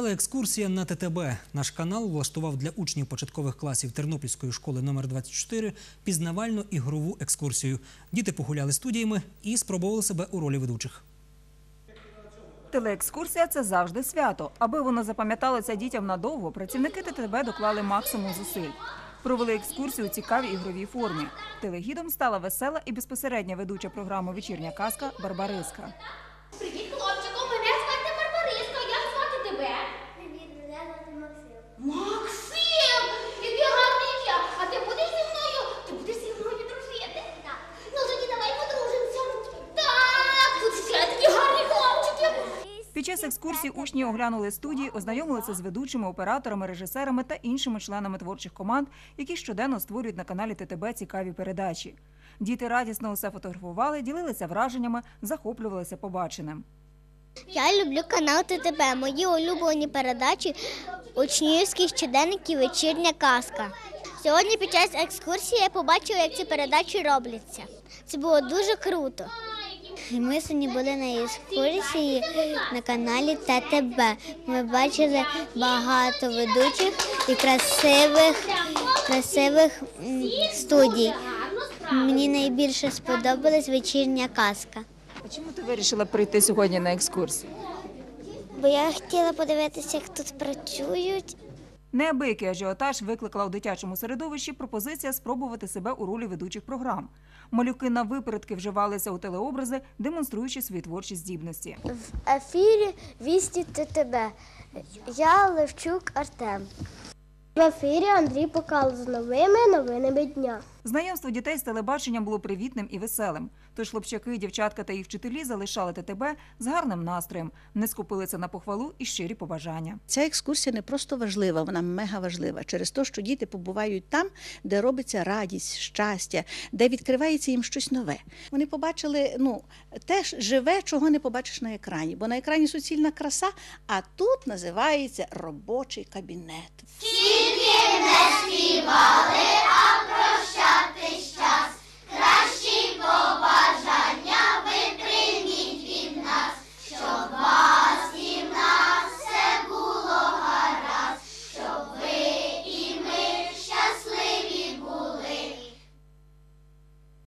Телеекскурсія на ТТБ. Наш канал влаштував для учнів початкових класів Тернопільської школи номер 24 пізнавальну ігрову екскурсію. Діти погуляли студіями і спробували себе у ролі ведучих. Телеекскурсія це завжди свято. Аби воно запам'яталося дітям надовго, працівники ТТБ доклали максимум зусиль. Провели екскурсію у цікавій ігровій формі. Телегідом стала весела і безпосередня ведуча програми Вечірня казка Барбариска. Під час екскурсії учні оглянули студії, ознайомилися з ведучими, операторами, режисерами та іншими членами творчих команд, які щоденно створюють на каналі ТТБ цікаві передачі. Діти радісно усе фотографували, ділилися враженнями, захоплювалися побаченим. Я люблю канал ТТБ. Мої улюблені передачі учнівських щоденників вечірня казка. Сьогодні під час екскурсії я побачила, як ці передачі робляться. Це було дуже круто. Ми сьогодні були на екскурсії на каналі ТТБ. Ми бачили багато ведучих і красивих, красивих студій. Мені найбільше сподобалась вечірня казка. А чому ти вирішила прийти сьогодні на екскурсію? Бо я хотіла подивитися, як тут працюють. Неабиякий ажіотаж викликала у дитячому середовищі пропозиція спробувати себе у ролі ведучих програм. Малюки на випередки вживалися у телеобрази, демонструючи свої творчі здібності. В ефірі Вісті ТТБ. Я Левчук Артем. В ефірі Андрій Покал з новими новинами дня. Знайомство дітей з телебаченням було привітним і веселим. Тож хлопчаки, дівчатка та їх вчителі залишали ТТБ з гарним настроєм, не скупилися на похвалу і щирі побажання. Ця екскурсія не просто важлива, вона мега важлива через те, що діти побувають там, де робиться радість, щастя, де відкривається їм щось нове. Вони побачили ну, те живе, чого не побачиш на екрані, бо на екрані суцільна краса, а тут називається робочий кабінет. Тільки